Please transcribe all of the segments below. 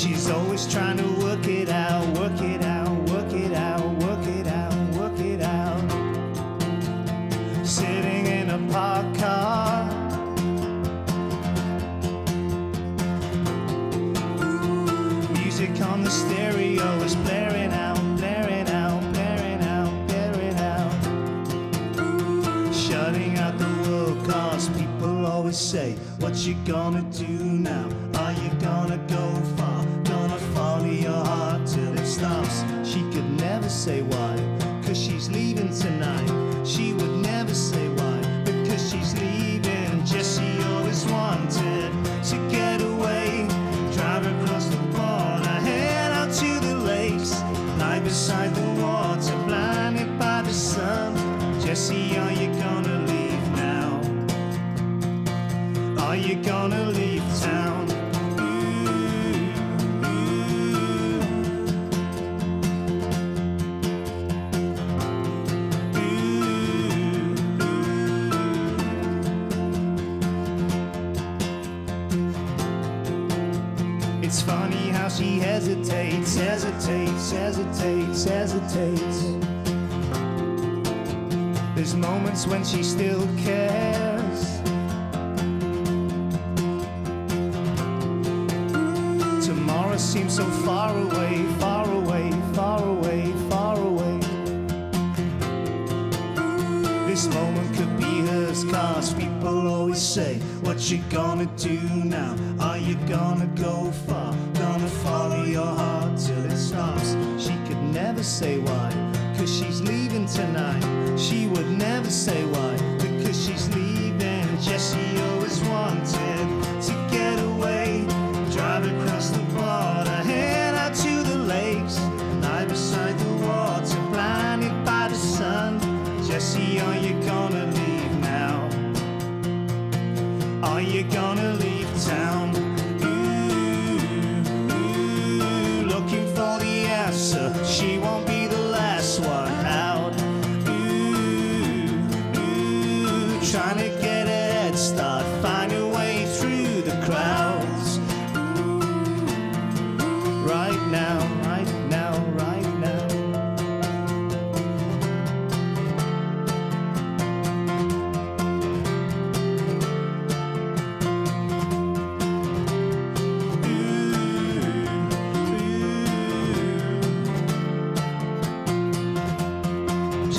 She's always trying to work it out, work it out, work it out, work it out, work it out. Sitting in a parked car. Music on the stereo is blaring out. Always say, What you gonna do now? Are you gonna go far? Gonna follow your heart till it stops? She could never say why, cause she's leaving tonight. She would never say why, because she's leaving. Jesse always wanted to get away, drive across the border, head out to the lakes, lie beside the water, you gonna leave town? It's funny how she hesitates, hesitates, hesitates, hesitates. There's moments when she still cares. Seems so far away, far away, far away, far away. This moment could be hers, cause people always say, What you gonna do now? Are you gonna go far? Gonna follow your heart till it stops? She could never say why, cause she's leaving tonight. She would never say are you gonna leave now? Are you gonna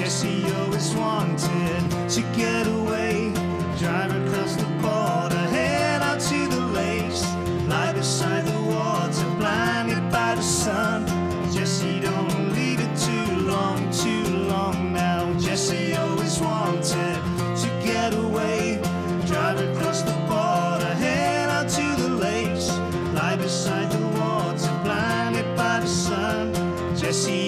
Jesse always wanted to get away, drive across the border, head out to the lakes, lie beside the water, blinded by the sun. Jesse don't leave it too long, too long now. Jesse always wanted to get away, drive across the border, head out to the lakes, lie beside the water, blinded by the sun. Jesse